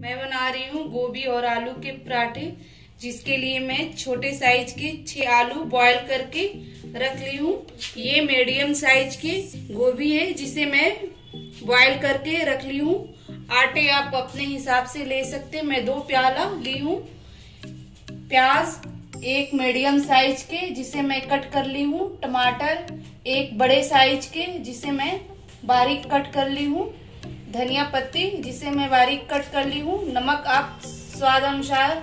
मैं बना रही हूँ गोभी और आलू के पराठे, जिसके लिए मैं छोटे साइज़ के छह आलू बॉईल करके रख ली हूँ। ये मीडियम साइज़ के गोभी है, जिसे मैं बॉईल करके रख ली हूँ। आटे आप अपने हिसाब से ले सकते मैं दो प्याला ली हूँ। प्याज एक मीडियम साइज़ के, जिसे मैं कट कर ली हूँ। टमाटर एक बड़े साइज़ के, जिसे मैं बारीक कट कर ली हूँ। धनिया पत्ती, जिसे मैं बारीक कट कर ली हूँ। नमक आप स्वाद अनुसार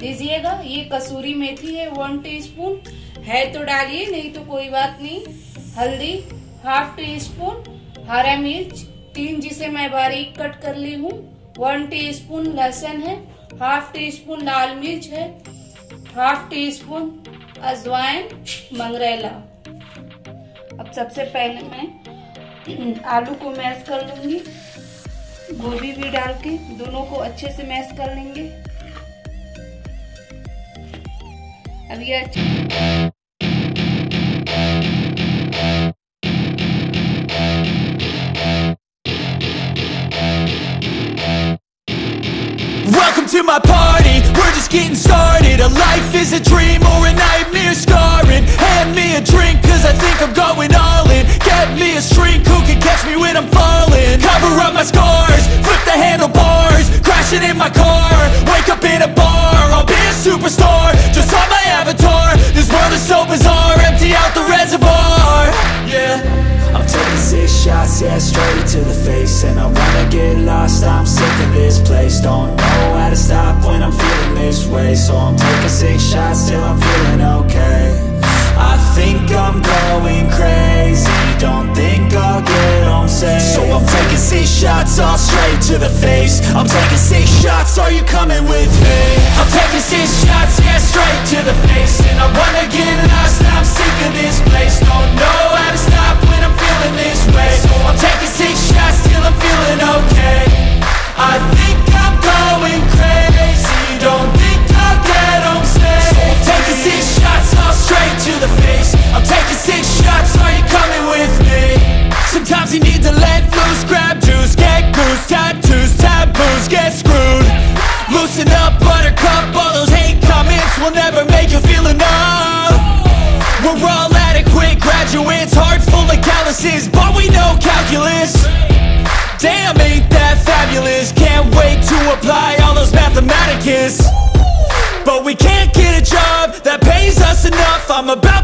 दीजिएगा। ये कसूरी मेथी है वन टीस्पून है तो डालिए, नहीं तो कोई बात नहीं। हल्दी हाफ़ टी स्पून हरा मिर्च, तीन जिसे मैं बारीक कट कर ली हूँ। वन टी स्पून लहसुन है हाफ़ टी स्पून लाल मिर्च है हाफ़ टी स्पून अजवाइन मंगरेला। अब सबसे पहले मैं आलू को मैश कर लूँगी। गोभी भी डाल के दोनों को अच्छे से मैश कर लेंगे अब ये Welcome to my party, we're just getting started A life is a dream or a nightmare scarring Hand me a drink cause I think I'm going all in Get me a shrink who can catch me when I'm falling my car, wake up in a bar. I'll be a superstar, just on my avatar. This world is so bizarre, empty out the reservoir. Yeah. I'm taking six shots, yeah, straight to the face. And I wanna get lost, I'm sick of this place. Don't know how to stop when I'm feeling this way. So I'm taking six shots taking six shots, all straight to the face I'm taking six shots, are you coming with me? I'm taking six shots, yeah, straight to the face And I wanna get lost, I'm sick of this up, buttercup, all those hate comments Will never make you feel enough. We're all adequate graduates, heart full of calluses But we know calculus. Damn, ain't that fabulous? Can't wait to apply all those mathematicus. But we can't get a job that pays us enough. I'm about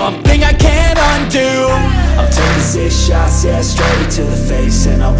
something I can't undo. I'm taking six shots, yeah, straight to the face and I'll